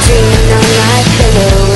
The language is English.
Dreaming on my pillow